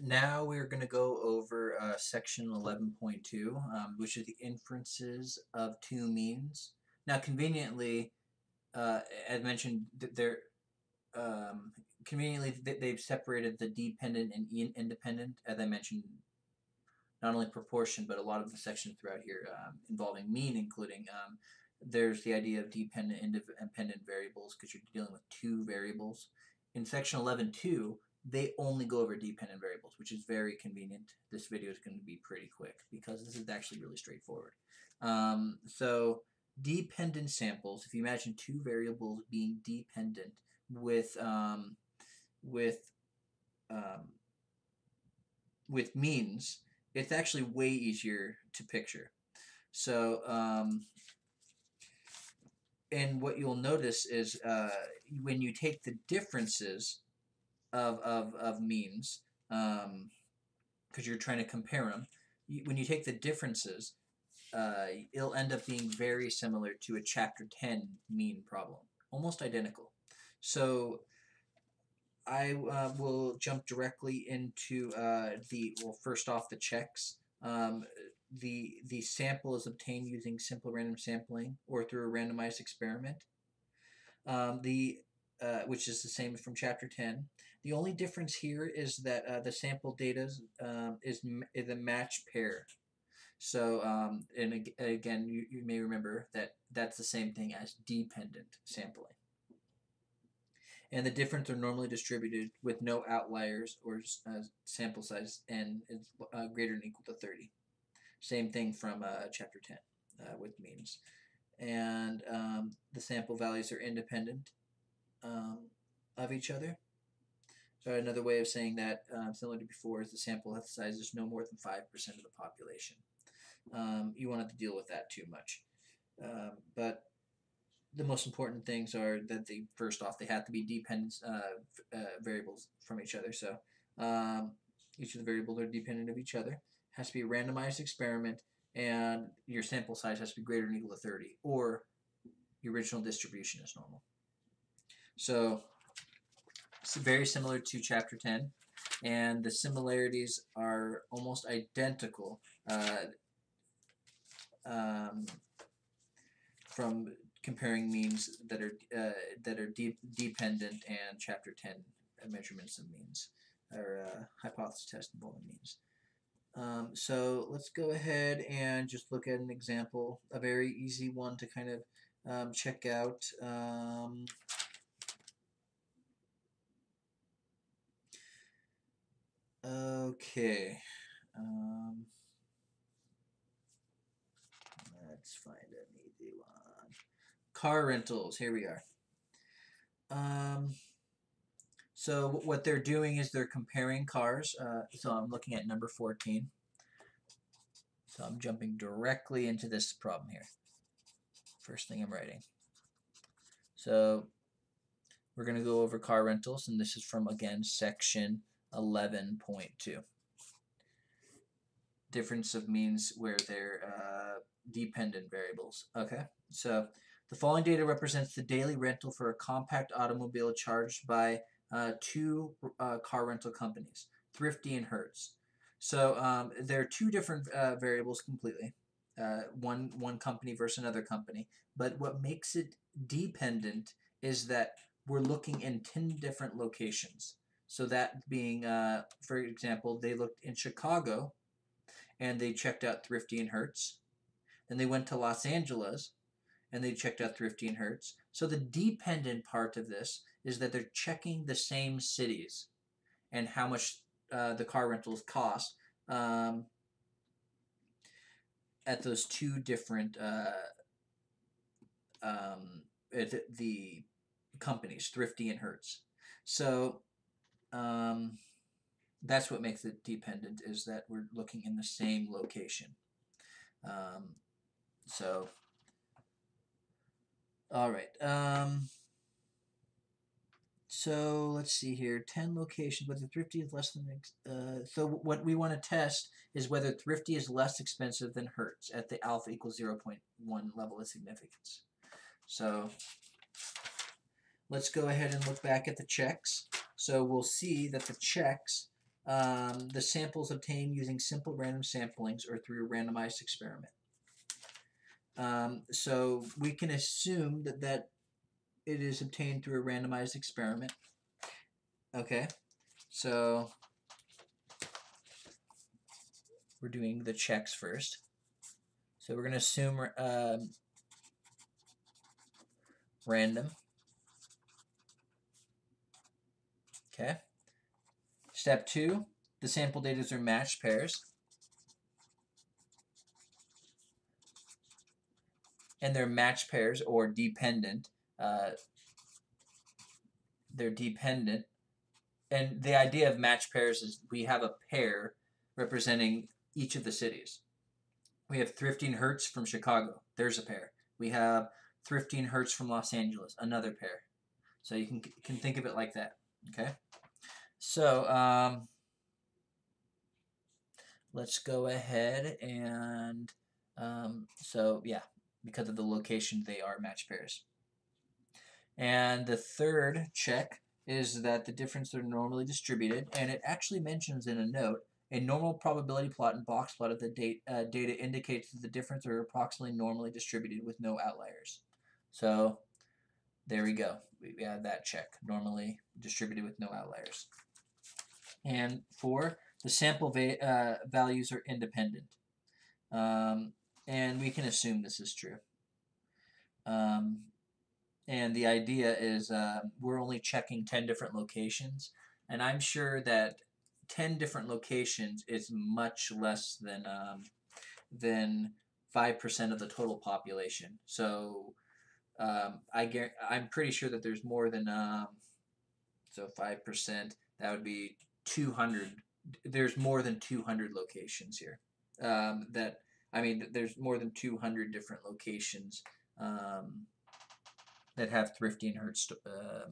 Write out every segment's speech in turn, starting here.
now we're going to go over uh, section 11.2, um, which is the inferences of two means. Now, conveniently, uh, as mentioned, they're um, conveniently they've separated the dependent and independent, as I mentioned. Not only proportion, but a lot of the sections throughout here um, involving mean, including um, there's the idea of dependent independent variables because you're dealing with two variables. In section 11.2, they only go over dependent variables, which is very convenient. This video is going to be pretty quick because this is actually really straightforward. Um, so dependent samples, if you imagine two variables being dependent with um, with um, with means, it's actually way easier to picture. So um, and what you'll notice is uh, when you take the differences of, of, of means, because um, you're trying to compare them, you, when you take the differences, uh, it'll end up being very similar to a chapter 10 mean problem, almost identical. So I uh, will jump directly into uh, the, well, first off, the checks. Um, the the sample is obtained using simple random sampling or through a randomized experiment. Um, the uh, which is the same from chapter 10. The only difference here is that uh, the sample data um, is, is a match pair. So, um, and again, you, you may remember that that's the same thing as dependent sampling. And the difference are normally distributed with no outliers or uh, sample size n is uh, greater than equal to 30. Same thing from uh, chapter 10 uh, with means. And um, the sample values are independent um, of each other. So another way of saying that, um, similar to before, is the sample size is no more than 5% of the population. Um, you won't have to deal with that too much. Um, but the most important things are that they, first off, they have to be dependent uh, uh, variables from each other. So um, each of the variables are dependent of each other It has to be a randomized experiment, and your sample size has to be greater than equal to 30, or your original distribution is normal. So very similar to chapter 10, and the similarities are almost identical uh, um, from comparing means that are uh, that are de dependent and chapter 10 measurements of means or uh, hypothesis test involving means. Um, so let's go ahead and just look at an example, a very easy one to kind of um, check out. Um, okay. Um, let's find an easy one. Car rentals. Here we are. Um, so what they're doing is they're comparing cars. Uh, so I'm looking at number 14. So I'm jumping directly into this problem here. First thing I'm writing. So we're going to go over car rentals, and this is from, again, section 11.2. Difference of means where they're uh, dependent variables. Okay, so the following data represents the daily rental for a compact automobile charged by uh, two uh, car rental companies, Thrifty and Hertz. So um, there are two different uh, variables completely, uh, one one company versus another company. But what makes it dependent is that we're looking in ten different locations. So that being, uh, for example, they looked in Chicago, and they checked out Thrifty and Hertz. Then they went to Los Angeles, and they checked out Thrifty and Hertz. So the dependent part of this is that they're checking the same cities and how much uh, the car rentals cost um, at those two different uh, um, the, the companies, Thrifty and Hertz. So um, that's what makes it dependent is that we're looking in the same location. Um, so, all right. Um, so let's see here, 10 locations, whether Thrifty is less than, uh, so what we want to test is whether Thrifty is less expensive than Hertz at the alpha equals 0.1 level of significance. So let's go ahead and look back at the checks. So we'll see that the checks um, the samples obtained using simple random samplings or through a randomized experiment. Um, so we can assume that, that it is obtained through a randomized experiment. Okay, so we're doing the checks first. So we're going to assume um, random. Okay. Step two, the sample data are matched pairs. And they're matched pairs or dependent. Uh, they're dependent. And the idea of matched pairs is we have a pair representing each of the cities. We have Thrifting Hertz from Chicago. There's a pair. We have Thrifting Hertz from Los Angeles. Another pair. So you can, can think of it like that. Okay. So um, let's go ahead and um, so yeah, because of the location, they are match pairs. And the third check is that the difference are normally distributed, and it actually mentions in a note a normal probability plot and box plot of the date, uh, data indicates that the difference are approximately normally distributed with no outliers. So there we go. We have that check, normally distributed with no outliers. And four, the sample va uh, values are independent. Um, and we can assume this is true. Um, and the idea is uh, we're only checking 10 different locations. And I'm sure that 10 different locations is much less than um, than 5% of the total population. So um, I guarantee, I'm pretty sure that there's more than um, so 5%. That would be 200. There's more than 200 locations here. Um, that I mean, there's more than 200 different locations um, that have thrifty and Hertz uh,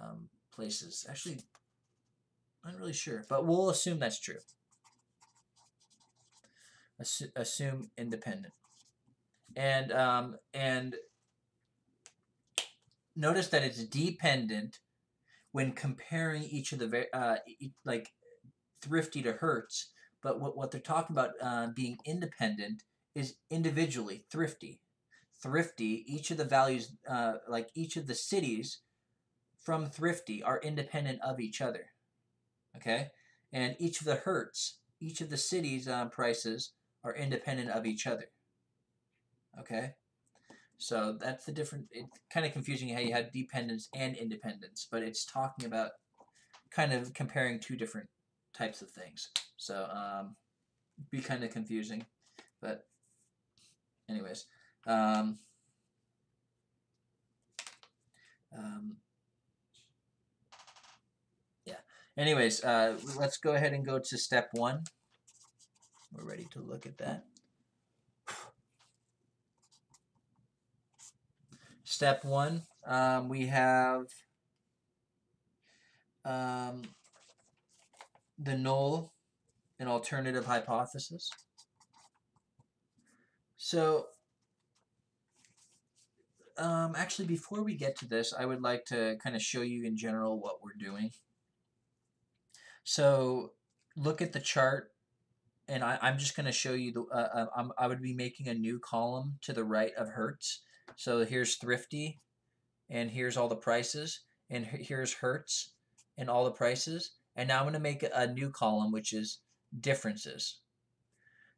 um, places. Actually, I'm not really sure, but we'll assume that's true. Assu assume independent, and um, and notice that it's dependent when comparing each of the uh, like thrifty to Hertz. But what what they're talking about uh, being independent is individually thrifty. Thrifty, each of the values, uh, like each of the cities from thrifty, are independent of each other okay? And each of the hertz, each of the cities' uh, prices are independent of each other, okay? So that's the different, it's kind of confusing how you have dependence and independence, but it's talking about kind of comparing two different types of things. So um, be kind of confusing, but anyways. Um, um, Anyways, uh, let's go ahead and go to step one. We're ready to look at that. Step one, um, we have um, the null and alternative hypothesis. So, um, actually, before we get to this, I would like to kind of show you in general what we're doing. So look at the chart and I, am just going to show you the, uh, uh i would be making a new column to the right of Hertz. So here's Thrifty and here's all the prices and here's Hertz and all the prices. And now I'm going to make a new column which is differences.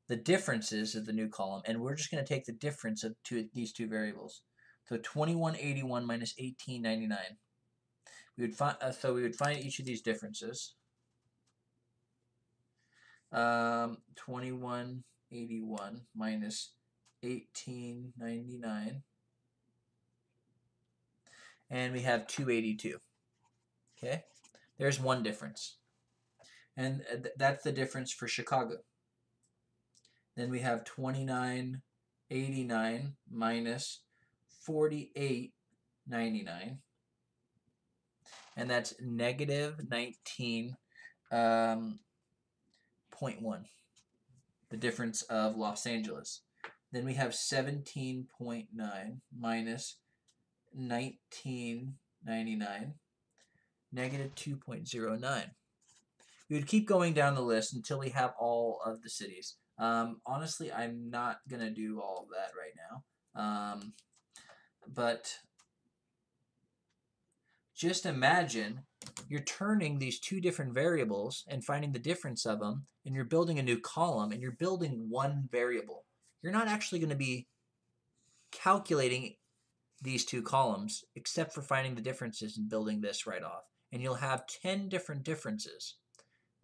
The differences of the new column and we're just going to take the difference of two, these two variables. So 2181 minus 1899. We would find, uh, so we would find each of these differences. Um, 2181 minus 1899. And we have 282. Okay, there's one difference. And th that's the difference for Chicago. Then we have 2989 minus 4899. And that's negative 19 um, 0.1, the difference of Los Angeles. Then we have 17.9 minus 1999, negative 2.09. we would keep going down the list until we have all of the cities. Um, honestly, I'm not going to do all of that right now. Um, but just imagine you're turning these two different variables and finding the difference of them, and you're building a new column, and you're building one variable. You're not actually going to be calculating these two columns, except for finding the differences and building this right off. And you'll have 10 different differences,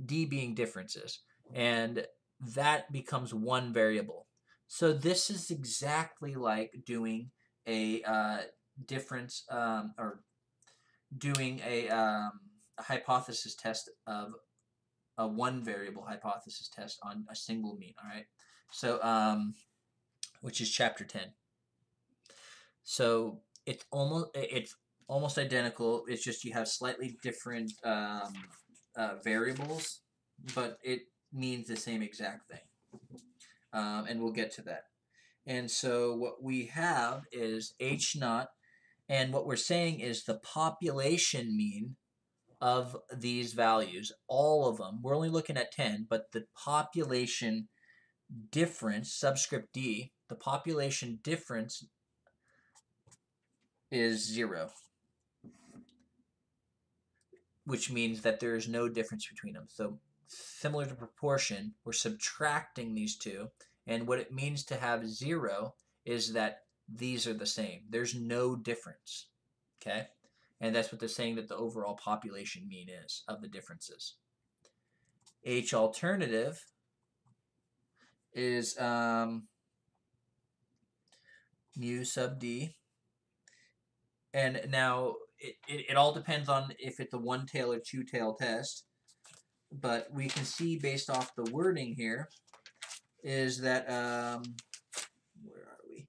D being differences, and that becomes one variable. So this is exactly like doing a uh, difference, um, or doing a, um, a hypothesis test of a one variable hypothesis test on a single mean, all right? So, um, which is chapter 10. So it's almost it's almost identical. It's just you have slightly different um, uh, variables, but it means the same exact thing. Um, and we'll get to that. And so what we have is H naught, and what we're saying is the population mean of these values, all of them. We're only looking at 10, but the population difference, subscript D, the population difference is 0. Which means that there is no difference between them. So similar to proportion, we're subtracting these two. And what it means to have 0 is that these are the same. There's no difference. Okay? And that's what they're saying that the overall population mean is of the differences. H alternative is um, mu sub d and now it, it, it all depends on if it's a one tail or two tail test. But we can see based off the wording here is that, um, where are we?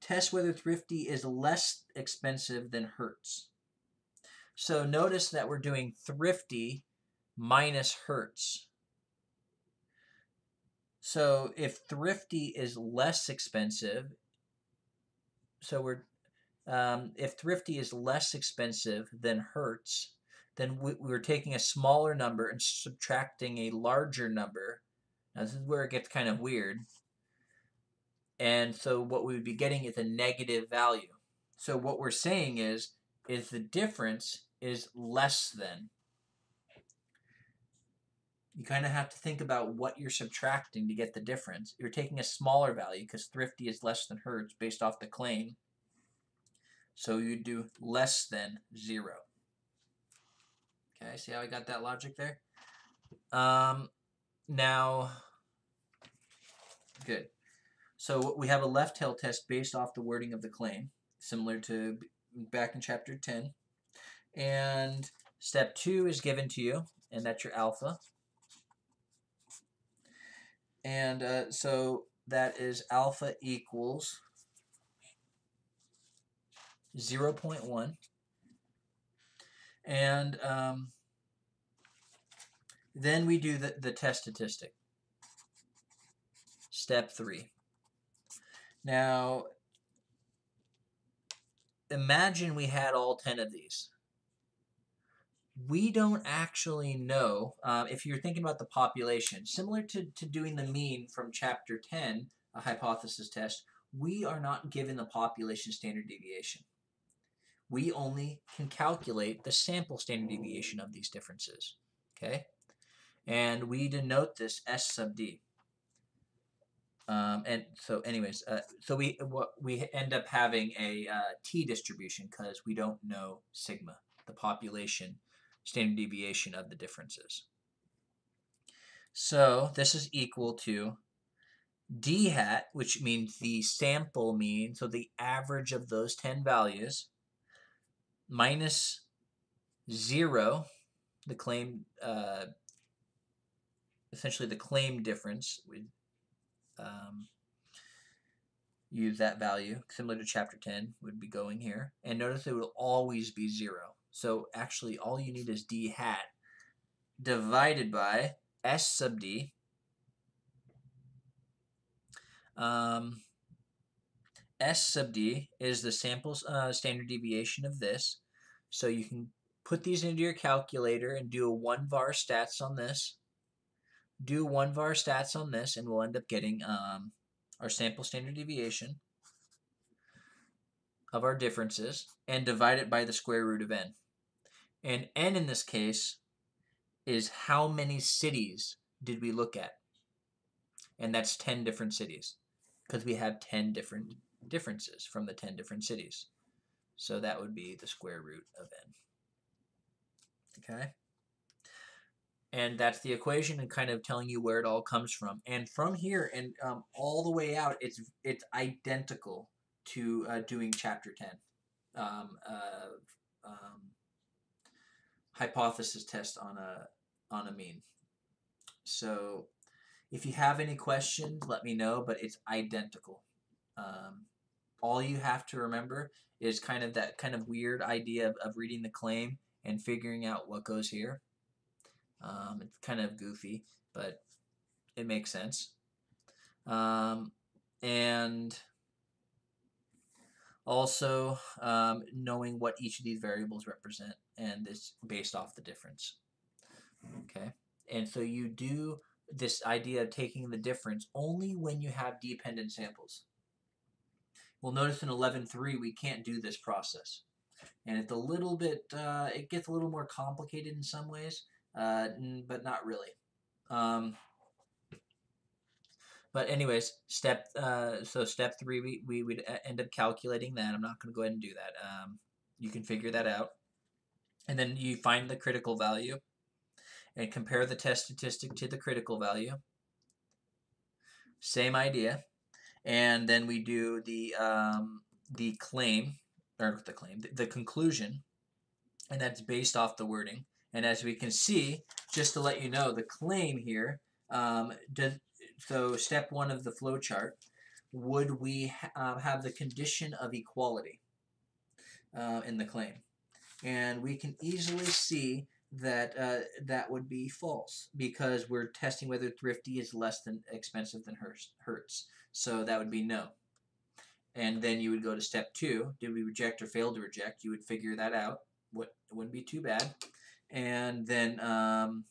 Test whether Thrifty is less expensive than Hertz. So notice that we're doing Thrifty minus Hertz. So if Thrifty is less expensive, so we're um, if Thrifty is less expensive than Hertz, then we, we're taking a smaller number and subtracting a larger number. Now, this is where it gets kind of weird. And so what we would be getting is a negative value. So what we're saying is, is the difference is less than. You kind of have to think about what you're subtracting to get the difference. You're taking a smaller value because thrifty is less than Hertz based off the claim. So you do less than 0. Okay, see how I got that logic there? Um, now, good. So we have a left tail test based off the wording of the claim, similar to back in chapter 10. And step 2 is given to you, and that's your alpha. And uh, so that is alpha equals 0.1. And um, then we do the, the test statistic. Step 3. Now, imagine we had all 10 of these. We don't actually know, um, if you're thinking about the population, similar to, to doing the mean from chapter 10, a hypothesis test, we are not given the population standard deviation we only can calculate the sample standard deviation of these differences. Okay? And we denote this S sub D. Um, and so anyways, uh, so we what we end up having a uh, t distribution because we don't know sigma, the population standard deviation of the differences. So this is equal to d hat, which means the sample mean, so the average of those 10 values, minus 0, the claim, uh, essentially the claim difference, would um, use that value, similar to chapter 10, would be going here. And notice it will always be 0. So actually all you need is d hat divided by s sub d. Um, S sub d is the sample uh, standard deviation of this. So you can put these into your calculator and do a one var stats on this. Do one var stats on this, and we'll end up getting um, our sample standard deviation of our differences and divide it by the square root of n. And n in this case is how many cities did we look at? And that's 10 different cities because we have 10 different differences from the 10 different cities. So that would be the square root of n. Okay? And that's the equation and kind of telling you where it all comes from. And from here and um, all the way out, it's it's identical to uh, doing chapter 10. Um, uh, um, hypothesis test on a on a mean. So if you have any questions, let me know, but it's identical. Um, all you have to remember is kind of that kind of weird idea of, of reading the claim and figuring out what goes here. Um, it's kind of goofy, but it makes sense. Um, and also um, knowing what each of these variables represent and it's based off the difference. Okay, and so you do this idea of taking the difference only when you have dependent samples. We'll notice in 11.3 we can't do this process. And it's a little bit, uh, it gets a little more complicated in some ways, uh, but not really. Um, but anyways, step uh, so step three, we, we would end up calculating that. I'm not going to go ahead and do that. Um, you can figure that out. And then you find the critical value and compare the test statistic to the critical value. Same idea. And then we do the, um, the claim, or the claim, the, the conclusion, and that's based off the wording. And as we can see, just to let you know, the claim here, um, does, so step one of the flow chart, would we ha uh, have the condition of equality uh, in the claim? And we can easily see that uh, that would be false because we're testing whether thrifty is less than expensive than Hertz. So that would be no. And then you would go to step two. Did we reject or fail to reject? You would figure that out. What wouldn't be too bad. And then um,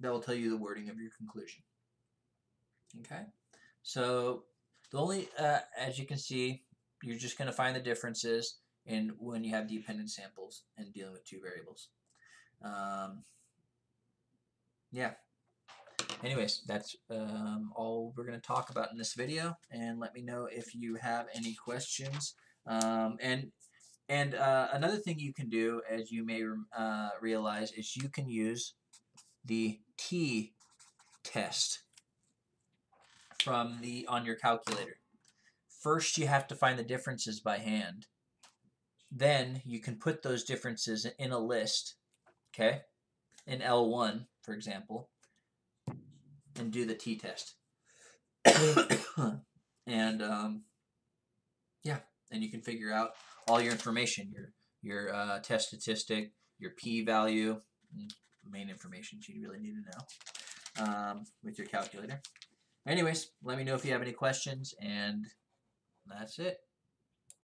that will tell you the wording of your conclusion. Okay. So the only, uh, as you can see, you're just going to find the differences in when you have dependent samples and dealing with two variables. Um, yeah. Anyways, that's um, all we're going to talk about in this video. And let me know if you have any questions. Um, and and uh, another thing you can do, as you may uh, realize, is you can use the t test from the on your calculator. First, you have to find the differences by hand. Then you can put those differences in a list okay, in L1, for example, and do the t-test. and um, yeah, and you can figure out all your information, your your uh, test statistic, your p-value, main information you really need to know um, with your calculator. Anyways, let me know if you have any questions, and that's it.